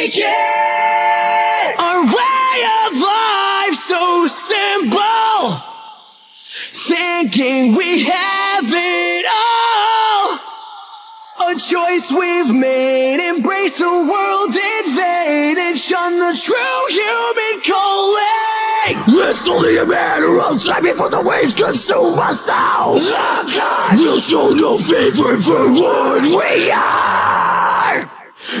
make it. Our way of life so simple. Thinking we have it all. A choice we've made. Embrace the world invade and shun the true human calling. It's only a matter of time before the waves consume us all. Look us. We'll show no favor for what We are.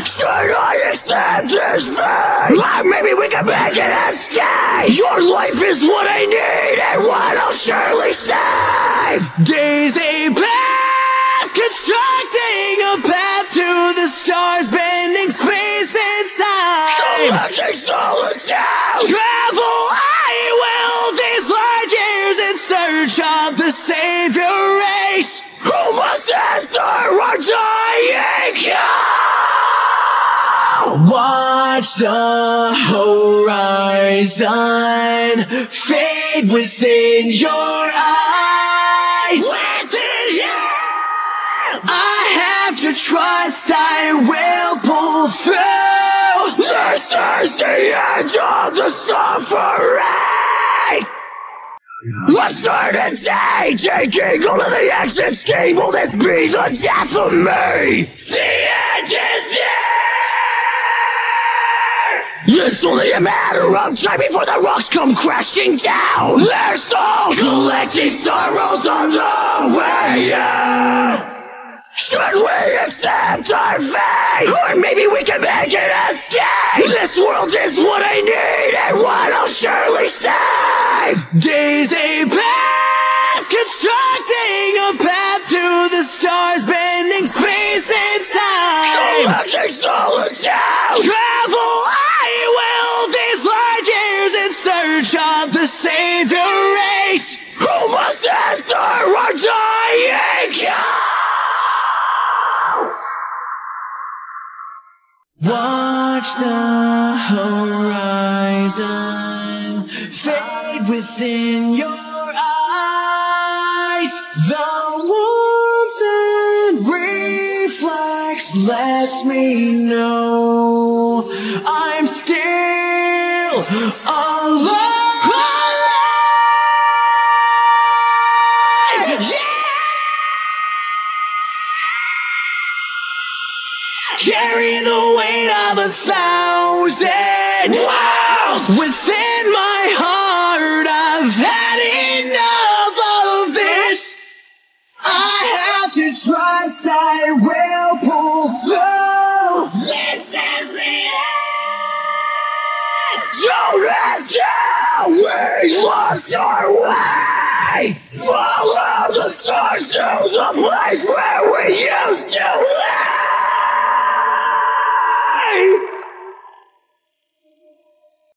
Should I accept this fate? Well, maybe we can make an escape. Your life is what I need and what I'll surely save. Days they pass, constructing a path to the stars, bending space and time. Collecting solitude. Travel, I will these large years in search of the savior race. Who must answer our dying call? Watch the horizon fade within your eyes. Within you. I have to trust I will pull through. This is the end of the suffering. A certain taking all of the exit scheme. Will this be the death of me? The end is near. It's only a matter of time before the rocks come crashing down. Their souls collecting sorrows on the way out. Should we accept our fate? Or maybe we can make an escape? This world is what I need and what I'll surely save! Days they pass, constructing a path to the stars, time. Collecting solitude! Travel, I will these large years in search of the savior race. Who must answer our dying call? Watch the horizon fade within your eyes. The lets me know I'm still alive. Carry the weight of a thousand walls within my heart. I've had ask how we lost our way! Follow the stars to the place where we used to live!